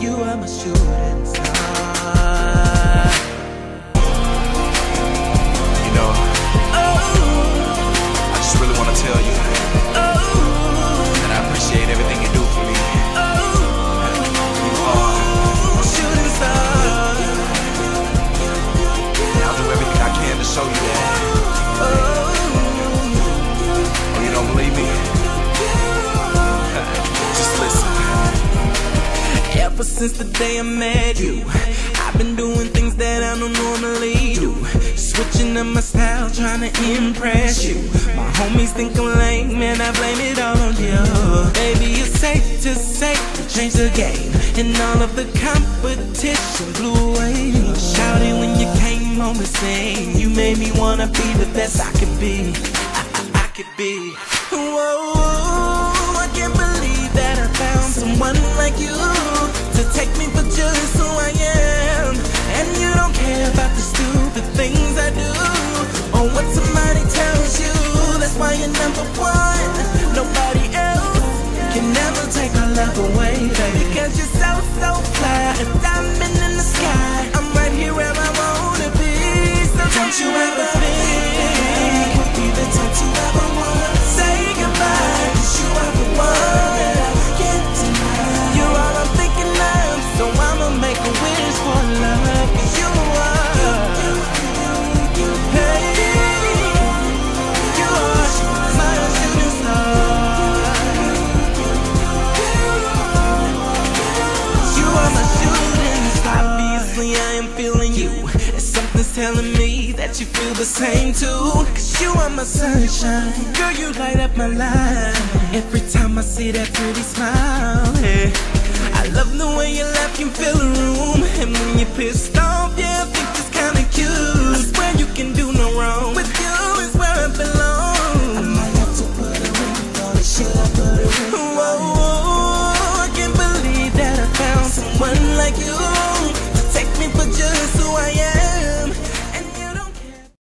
You are my shooting star. Ever since the day I met you, I've been doing things that I don't normally do. Switching up my style, trying to impress you. My homies think I'm lame, man, I blame it all on you. Baby, it's safe to say you changed the game, and all of the competition blew away. Shouting when you came on the scene, you made me wanna be the best I could be. I, I, I could be. Whoa, I can't believe that I found someone like you That's number one. Nobody else can never take our love away, baby. Because you're so, so fly. A diamond in the sky. You are my shooting star. Obviously, I am feeling you. Something's telling me that you feel the same too. Cause you are my sunshine. Girl, you light up my life. Every time I see that pretty smile. yeah. I love the way you laugh, can fill a room. And when you're pissed